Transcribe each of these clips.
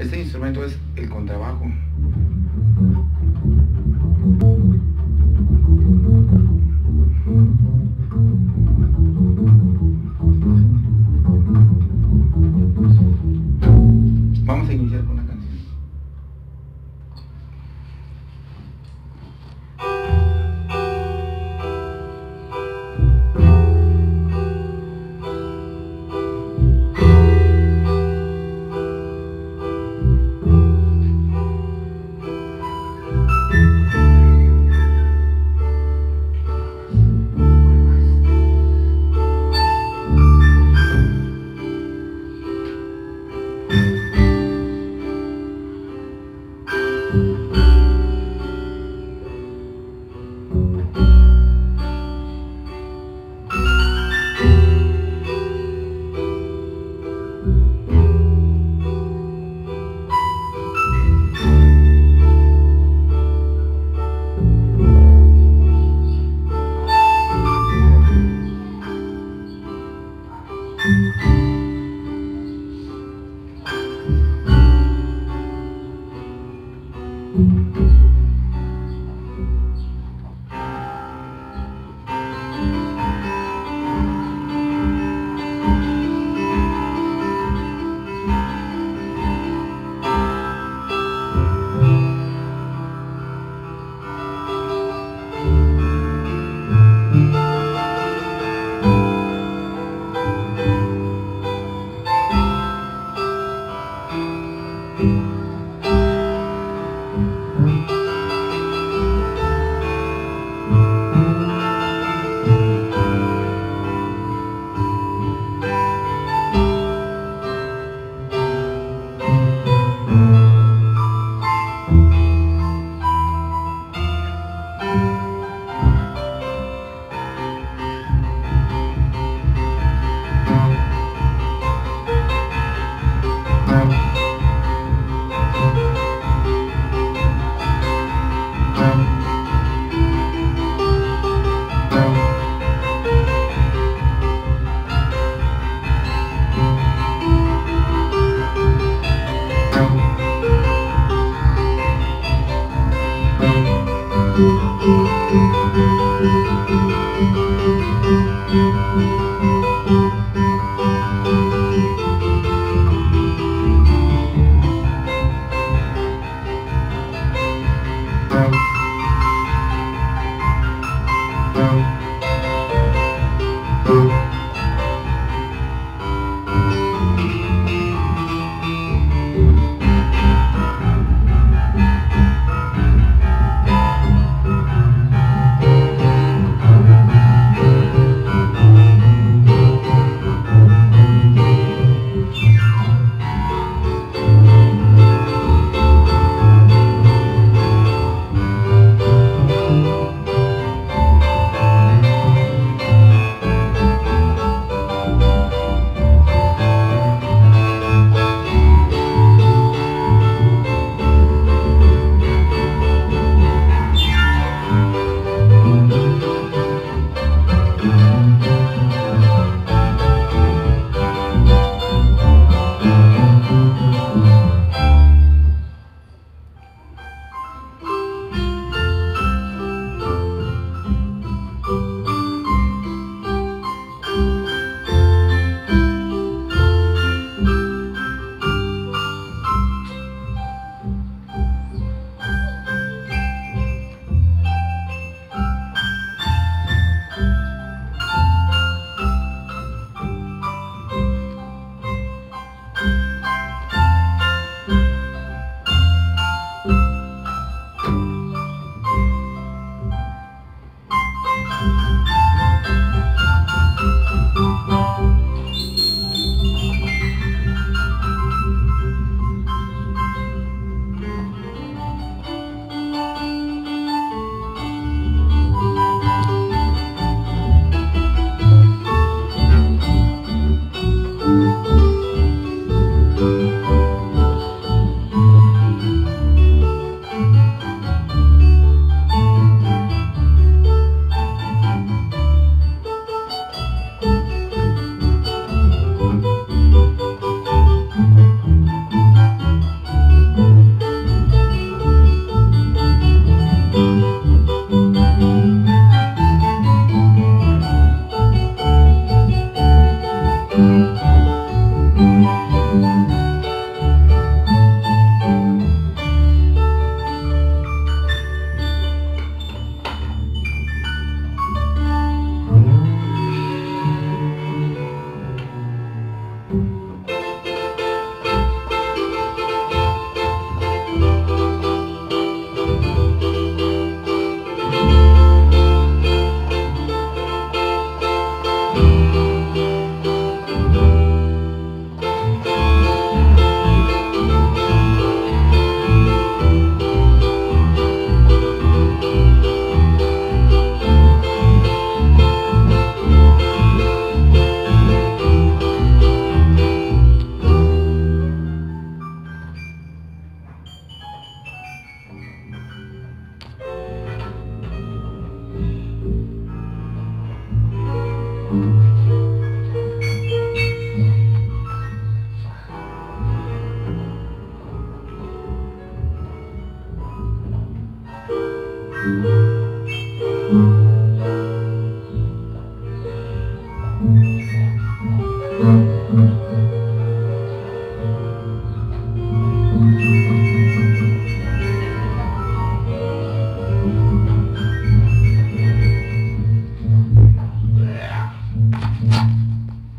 Este instrumento es el contrabajo.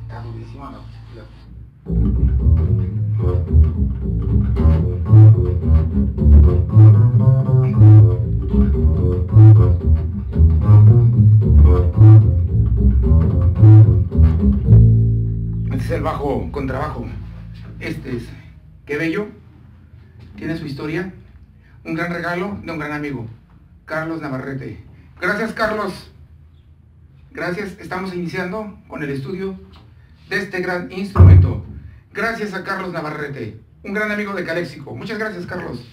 Está durísima la- el bajo contrabajo. Este es. Qué bello. Tiene su historia. Un gran regalo de un gran amigo. Carlos Navarrete. Gracias, Carlos. Gracias. Estamos iniciando con el estudio de este gran instrumento. Gracias a Carlos Navarrete, un gran amigo de Caléxico. Muchas gracias, Carlos.